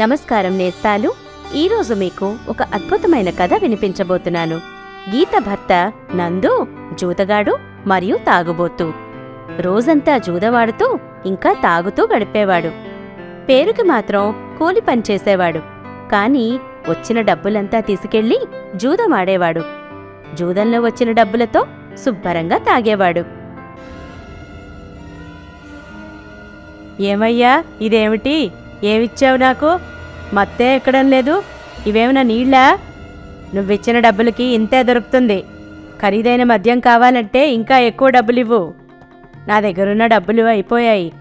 నమస్కారం నేస్తాలు. ఈరోజు మీకు ఒక అద్భుతమైన కథ వినిపించబోతున్నాను. గీత భర్త నందు జూదగాడు మరియు తాగుబోతు. రోజంతా జూదవాడుతూ ఇంకా తాగుతూ గడిపేవాడు. పేరుకి మాత్రం కూలి పనిచేసేవాడు కాని వచ్చిన డబ్బులంతా తీసుకెళ్ళి జూదమాడేవాడు జూదంలో వచ్చిన డబ్బులతో శుభ్రంగా తాగేవాడు. ఏమయ్యా ఇదేమిటి? ఏమిచ్చావు నాకు? మత్తే ఎక్కడం లేదు. ఇవేమైనా నీళ్ళా? నువ్విచ్చిన డబ్బులకి ఇంతే దొరుకుతుంది. ఖరీదైన మద్యం కావాలంటే ఇంకా ఎక్కువ డబ్బులు ఇవ్వు నా దగ్గరున్న డబ్బులు అయిపోయాయి.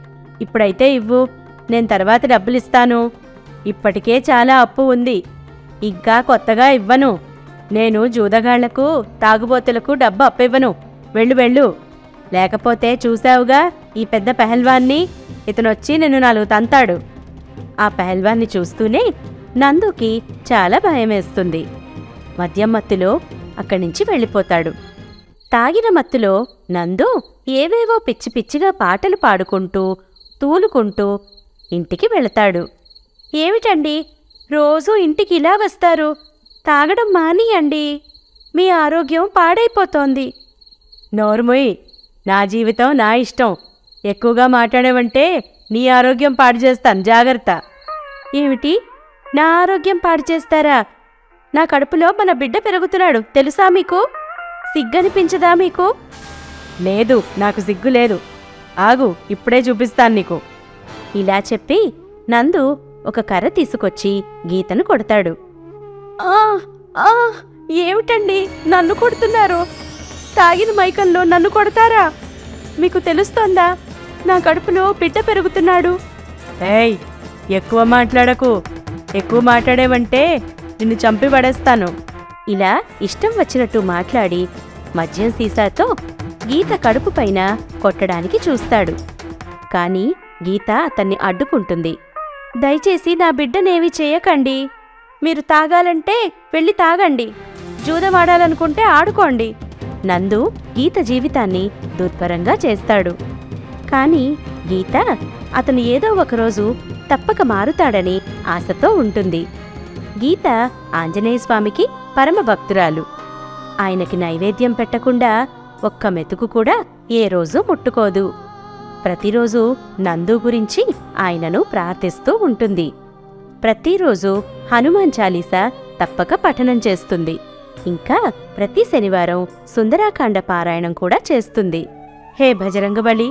ఇప్పుడైతే ఇవ్వు. నేను తర్వాత డబ్బులు ఇస్తాను ఇప్పటికే చాలా అప్పు ఉంది. ఇంకా కొత్తగా ఇవ్వను. నేను జూదగాళ్ళకు తాగుబోతులకు డబ్బు అప్పివ్వను. వెళ్ళు వెళ్ళు. లేకపోతే చూశావుగా ఈ పెద్ద పెహల్వాన్ని? ఇతనొచ్చి నిన్ను నాలుగు తంతాడు ఆ పెహల్వాన్ని చూస్తూనే నందుకి చాలా భయమేస్తుంది. మద్యం మత్తులో అక్కడి నుంచి వెళ్ళిపోతాడు. తాగిన మత్తులో నందు ఏవేవో పిచ్చి పిచ్చిగా పాటలు పాడుకుంటూ తూలుకుంటూ ఇంటికి వెళతాడు. ఏమిటండి? రోజూ ఇంటికి ఇలా వస్తారు? తాగడం మానియండి. మీ ఆరోగ్యం పాడైపోతోంది. నోర్మొయ్ నా జీవితం నా ఇష్టం. ఎక్కువగా మాట్లాడేవంటే నీ ఆరోగ్యం పాడు చేస్తాను. జాగ్రత్త. ఏమిటి? నా ఆరోగ్యం పాడు చేస్తారా? నా కడుపులో మన బిడ్డ పెరుగుతున్నాడు. తెలుసా మీకు? సిగ్గనిపించదా మీకు? లేదు నాకు సిగ్గు లేదు. ఆగు ఇప్పుడే చూపిస్తాను నీకు. ఇలా చెప్పి నందు ఒక కర్ర తీసుకొచ్చి గీతను కొడతాడు. ఆ ఆ ఏమిటండి? నన్ను కొడుతున్నారు? తాగిన మైకంలో నన్ను కొడతారా? మీకు తెలుస్తోందా? నా కడుపులో బిడ్డ పెరుగుతున్నాడు. ఏయ్ ఎక్కువ మాట్లాడకు. ఎక్కువ మాట్లాడేవంటే నిన్ను చంపి పడేస్తాను. ఇలా ఇష్టం వచ్చినట్టు మాట్లాడి మద్యం సీసాతో గీత కడుపు పైన కొట్టడానికి చూస్తాడు. కాని గీత అతన్ని అడ్డుకుంటుంది. దయచేసి నా బిడ్డనేవి చేయకండి. మీరు తాగాలంటే వెళ్ళి తాగండి. జూదమాడాలనుకుంటే ఆడుకోండి. నందు గీత జీవితాన్ని దుర్భరంగా చేస్తాడు. కానీ గీత అతను ఏదో ఒకరోజు తప్పక మారుతాడని ఆశతో ఉంటుంది. గీత ఆంజనేయస్వామికి పరమభక్తురాలు ఆయనకి నైవేద్యం పెట్టకుండా ఒక్క మెతుకు కూడా ఏ రోజు ముట్టుకోదు. ప్రతిరోజు నందు గురించి ఆయనను ప్రార్థిస్తూ ఉంటుంది. ప్రతిరోజు హనుమాన్ చాలీసా తప్పక పఠనం చేస్తుంది. ఇంకా ప్రతి శనివారం సుందరాకాండ పారాయణం కూడా చేస్తుంది. హే భజరంగబలి!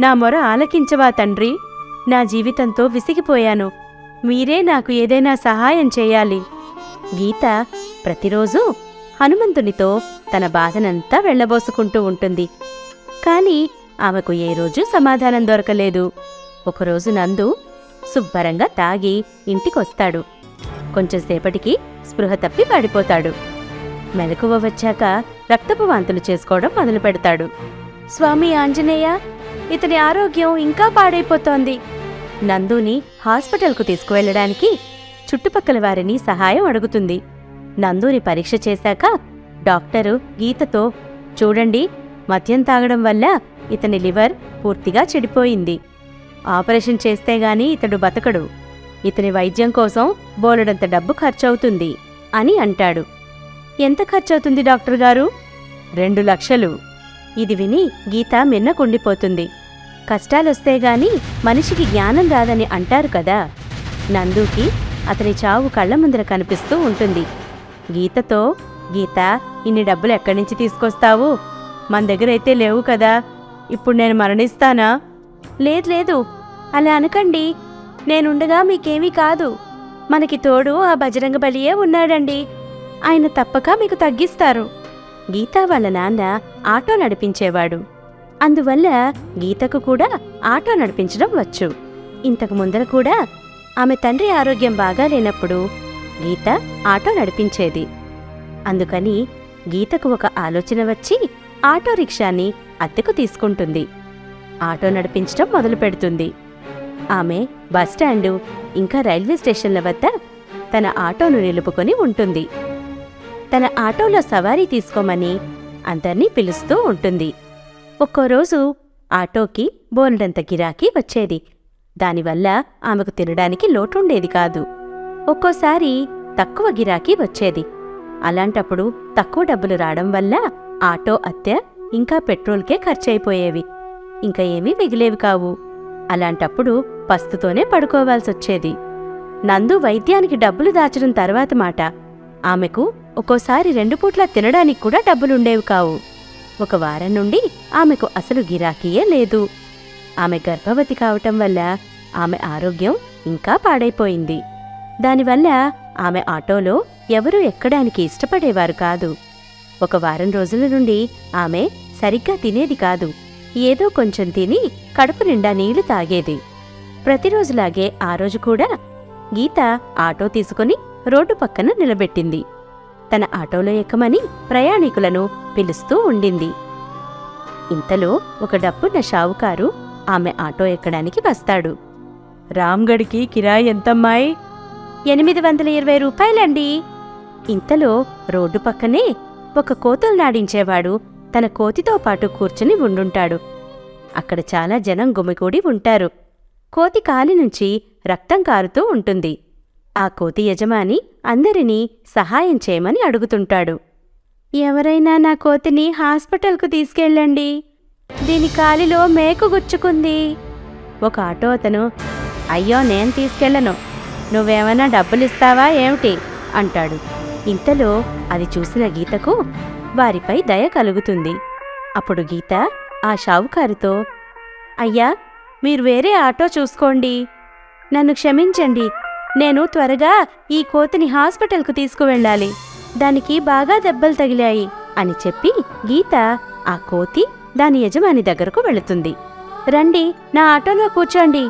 నా మొర ఆలకించవా తండ్రి? నా జీవితంతో విసిగిపోయాను. మీరే నాకు ఏదైనా సహాయం చేయాలి. గీత ప్రతిరోజు హనుమంతునితో తన బాధనంతా వెళ్ళబోసుకుంటూ ఉంటుంది. కాని ఆమెకు ఏ రోజు సమాధానం దొరకలేదు. ఒకరోజు నందు శుభ్రంగా తాగి ఇంటికొస్తాడు. కొంచెంసేపటికి స్పృహ తప్పి పడిపోతాడు. మెలకువ వచ్చాక రక్తపు వాంతులు చేసుకోవడం మొదలు పెడతాడు స్వామి ఆంజనేయ ఇతని ఆరోగ్యం ఇంకా పాడైపోతోంది. నందుని హాస్పిటల్కు తీసుకువెళ్ళడానికి చుట్టుపక్కల వారిని సహాయం అడుగుతుంది. నందుని పరీక్ష చేశాక డాక్టరు గీతతో చూడండి మద్యం తాగడం వల్ల ఇతని లివర్ పూర్తిగా చెడిపోయింది. ఆపరేషన్ చేస్తే గాని ఇతడు బతకడు. ఇతని వైద్యం కోసం బోలెడంత డబ్బు ఖర్చవుతుంది అని అంటాడు. ఎంత ఖర్చవుతుంది డాక్టర్ గారు? రెండు లక్షలు. ఇది విని గీత మిన్నకుండిపోతుంది. కష్టాలొస్తే గాని మనిషికి జ్ఞానం రాదని అంటారు కదా. నందుకి అతని చావు కళ్ళ ముందర కనిపిస్తూ ఉంటుంది. గీతతో గీత ఇన్ని డబ్బులు ఎక్కడి నుంచి తీసుకొస్తావు? మన దగ్గరైతే లేవు కదా. ఇప్పుడు నేను మరణిస్తానా? లేదు లేదు. అలా అనకండి. నేనుండగా మీకేమీ కాదు. మనకి తోడు ఆ బజరంగ బలియే ఉన్నాడండి. ఆయన తప్పక మీకు తగ్గిస్తారు. గీత వాళ్ళ నాన్న ఆటో నడిపించేవాడు. అందువల్ల గీతకు కూడా ఆటో నడిపించడం వచ్చు. ఇంతకు ముందర కూడా ఆమె తండ్రి ఆరోగ్యం బాగాలేనప్పుడు గీత ఆటో నడిపించేది. అందుకని గీతకు ఒక ఆలోచన వచ్చి ఆటో రిక్షాని అద్దెకు తీసుకుంటుంది. ఆటో నడిపించడం మొదలు పెడుతుంది. ఆమె బస్టాండు ఇంకా రైల్వే స్టేషన్ల వద్ద తన ఆటోను నిలుపుకొని ఉంటుంది. తన ఆటోలో సవారీ తీసుకోమని అందర్నీ పిలుస్తూ ఉంటుంది. ఒక్కో రోజు ఆటోకి బోలెడంత గిరాకీ వచ్చేది. దానివల్ల ఆమెకు తినడానికి లోటుండేది కాదు. ఒక్కోసారి తక్కువ గిరాకీ వచ్చేది. అలాంటప్పుడు తక్కువ డబ్బులు రావడం వల్ల ఆటో అత్తె ఇంకా పెట్రోల్కే ఖర్చయిపోయేవి ఇంకా ఏమీ మిగిలేవి కావు. అలాంటప్పుడు పస్తుతోనే పడుకోవాల్సొచ్చేది. నందు వైద్యానికి డబ్బులు దాచడం తర్వాత మాట. ఆమెకు ఒక్కోసారి రెండు పూట్ల తినడానికి కూడా డబ్బులుండేవి కావు. ఒక వారం నుండి ఆమెకు అసలు గిరాకీయే లేదు. ఆమె గర్భవతి కావటం వల్ల ఆమె ఆరోగ్యం ఇంకా పాడైపోయింది. దానివల్ల ఆమె ఆటోలో ఎవరూ ఎక్కడానికి ఇష్టపడేవారు కాదు. ఒక వారం రోజుల నుండి ఆమె సరిగ్గా తినేది కాదు. ఏదో కొంచెం తిని కడుపు నిండా నీళ్ళు తాగేది. ప్రతిరోజులాగే ఆ రోజు కూడా గీత ఆటో తీసుకుని రోడ్డు పక్కన నిలబెట్టింది. తన ఆటోలో ఎక్కమని ప్రయాణికులను పిలుస్తూ ఉండింది. ఇంతలో ఒక డబ్బున్న షావుకారు ఆమె ఆటో ఎక్కడానికి వస్తాడు. రామ్గడికి కిరాయి ఎంతమ్మాయి? ఎనిమిది వందల ఇరవై రూపాయలండి. ఇంతలో రోడ్డు పక్కనే ఒక కోతులు నాడించేవాడు తన కోతితో పాటు కూర్చుని ఉండుంటాడు. అక్కడ చాలా జనం గుమికూడి ఉంటారు. కోతి కాలి నుంచి రక్తం కారుతూ ఉంటుంది. ఆ కోతి యజమాని అందరినీ సహాయం చేయమని అడుగుతుంటాడు. ఎవరైనా నా కోతిని హాస్పిటల్కు తీసుకెళ్ళండి. దీని కాలిలో మేకు గుచ్చుకుంది. ఒక ఆటో అతను అయ్యో నేను తీసుకెళ్ళను. నువ్వేమైనా డబ్బులిస్తావా ఏమిటి? అంటాడు. ఇంతలో అది చూసిన గీతకు వారిపై దయ కలుగుతుంది. అప్పుడు గీత ఆ షావుకారుతో అయ్యా మీరు వేరే ఆటో చూసుకోండి. నన్ను క్షమించండి. నేను త్వరగా ఈ కోతిని హాస్పిటల్కు తీసుకువెళ్ళాలి. దానికి బాగా దెబ్బలు తగిలాయి అని చెప్పి గీత ఆ కోతి దాని యజమాని దగ్గరకు వెళుతుంది. రండి నా ఆటోలో కూర్చోండి.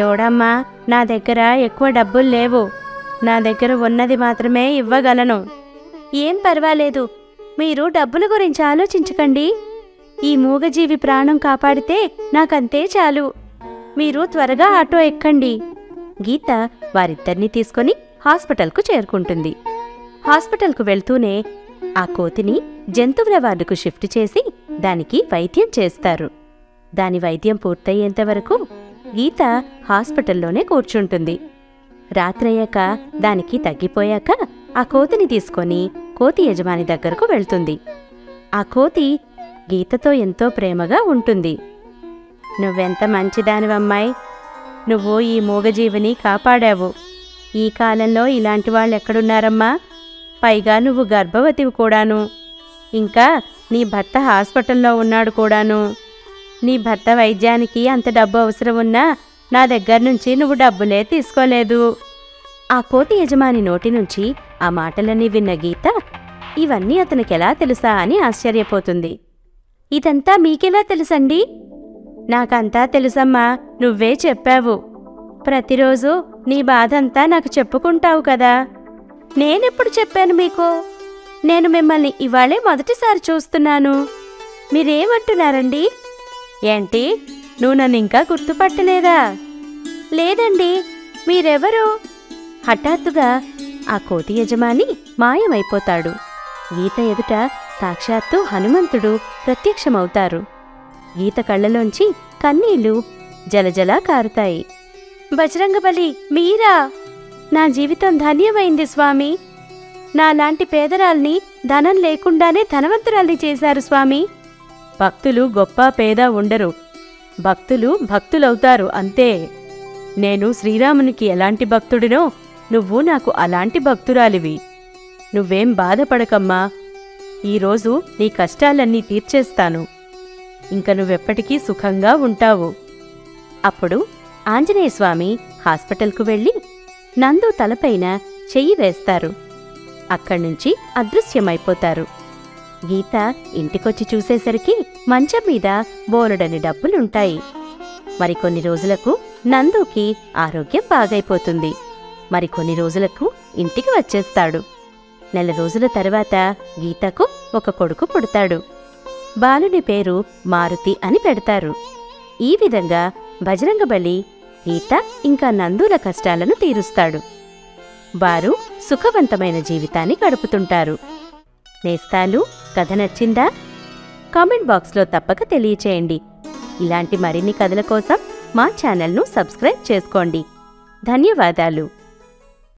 చూడమ్మా నా దగ్గర ఎక్కువ డబ్బులు లేవు. నా దగ్గర ఉన్నది మాత్రమే ఇవ్వగలను. ఏం పర్వాలేదు. మీరు డబ్బుల గురించి ఆలోచించకండి. ఈ మూగజీవి ప్రాణం కాపాడితే నాకంతే చాలు. మీరు త్వరగా ఆటో ఎక్కండి. గీత వారిద్దరినీ తీసుకొని హాస్పిటల్కు చేరుకుంటుంది. హాస్పిటల్కు వెళ్తూనే ఆ కోతిని జంతువుల వార్డుకు షిఫ్ట్ చేసి దానికి వైద్యం చేస్తారు. దాని వైద్యం పూర్తయ్యేంత వరకు గీత హాస్పిటల్లోనే కూర్చుంటుంది. రాత్రయ్యాక దానికి తగ్గిపోయాక ఆ కోతిని తీసుకొని కోతి యజమాని దగ్గరకు వెళ్తుంది. ఆ కోతి గీతతో ఎంతో ప్రేమగా ఉంటుంది. నువ్వెంత మంచిదానివమ్మాయి! నువ్వు ఈ మూగజీవిని కాపాడావు. ఈ కాలంలో ఇలాంటి వాళ్ళు ఎక్కడున్నారమ్మా పైగా నువ్వు గర్భవతివి కూడాను. ఇంకా నీ భర్త హాస్పిటల్లో ఉన్నాడు కూడాను. నీ భర్త వైద్యానికి అంత డబ్బు అవసరం ఉన్నా నా దగ్గర నుంచి నువ్వు డబ్బులే తీసుకోలేదు. ఆ కోటి యజమాని నోటి నుంచి ఆ మాటలన్నీ విన్న గీత ఇవన్నీ అతనికెలా తెలుసా? అని ఆశ్చర్యపోతుంది. ఇదంతా మీకెలా తెలుసండి? నాకంతా తెలుసమ్మా నువ్వే చెప్పావు. ప్రతిరోజు నీ బాధంతా నాకు చెప్పుకుంటావు కదా. నేనెప్పుడు చెప్పాను మీకు? నేను మిమ్మల్ని ఇవాళే మొదటిసారి చూస్తున్నాను. మీరేమంటున్నారండి? ఏంటి? నువ్వు నన్ను ఇంకా గుర్తుపట్టలేదా? లేదండి మీరెవరు? హఠాత్తుగా ఆ కోతి యజమాని మాయమైపోతాడు. గీత ఎదుట సాక్షాత్తు హనుమంతుడు ప్రత్యక్షమవుతారు. గీత కళ్ళలోంచి కన్నీళ్ళు జలజలా కారుతాయి. బజరంగబలి మీరా! నా జీవితం ధన్యమైంది స్వామి. నాలాంటి పేదరాల్ని ధనం లేకుండానే ధనవంతురాల్ని చేశారు స్వామి. భక్తులు గొప్ప పేద ఉండరు. భక్తులు భక్తులవుతారు అంతే. నేను శ్రీరామునికి ఎలాంటి భక్తుడినో నువ్వు నాకు అలాంటి భక్తురాలివి. నువ్వేం బాధపడకమ్మా. ఈరోజు నీ కష్టాలన్నీ తీర్చేస్తాను. ఇంక నువ్వెప్పటికీ సుఖంగా ఉంటావు. అప్పుడు ఆంజనేయస్వామి హాస్పిటల్కు వెళ్ళి నందు తలపైన చెయ్యి వేస్తారు. అక్కడ్నుంచి అదృశ్యమైపోతారు. గీత ఇంటికొచ్చి చూసేసరికి మంచం మీద బోలెడని డబ్బులుంటాయి. మరికొన్ని రోజులకు నందుకి ఆరోగ్యం బాగైపోతుంది. మరికొన్ని రోజులకు ఇంటికి వచ్చేస్తాడు. నెల రోజుల తర్వాత గీతకు ఒక కొడుకు పుడతాడు. బాలుని పేరు మారుతి అని పెడతారు. ఈ విధంగా బజరంగబలి గీత ఇంకా నందుల కష్టాలను తీరుస్తాడు. వారు సుఖవంతమైన జీవితాన్ని గడుపుతుంటారు. నేస్తాలు కథ నచ్చిందా? కామెంట్ బాక్స్లో తప్పక తెలియచేయండి. ఇలాంటి మరిన్ని కథల కోసం మా ఛానల్ను సబ్స్క్రైబ్ చేసుకోండి. ధన్యవాదాలు.